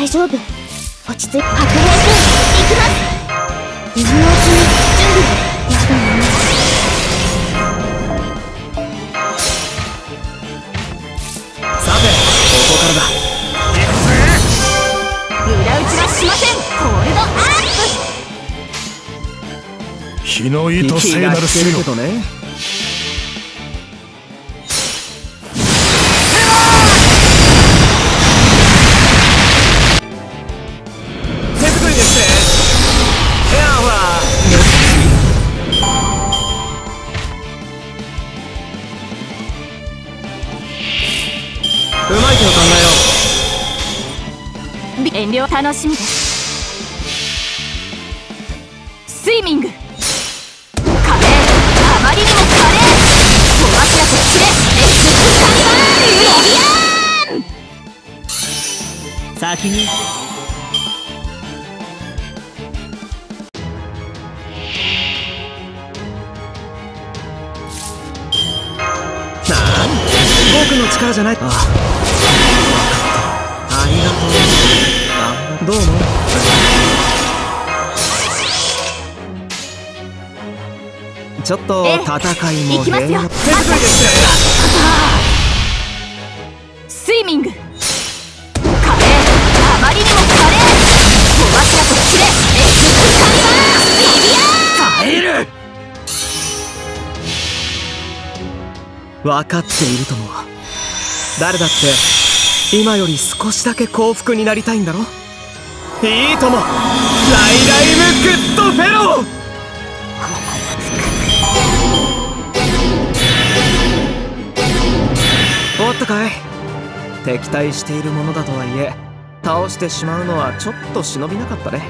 大丈夫。落ち着い白兵戦行きます今のうちに準備をやだねさてここからだ裏打ちはしません。ホールドアップ。日の意と聖なるしてるけ死をどねうまい手を考えよ遠慮楽しみ。ですスイミング。華麗あまりにも華麗飛ばしらとキレエクスカリバーリビアン。先に。僕の力じゃない。あありがとうどうも。ちょっと戦いも行きますよ手作りですスイミング。華麗あまりにも華麗飛ばしらとキレエクスカリバーリビアン耐える分かっているとも。誰だって。今より少しだけ幸福になりたいんだろ？いいとも。ライライムグッドフェロー。おっとかい。敵対しているものだとはいえ倒してしまうのはちょっと忍びなかったね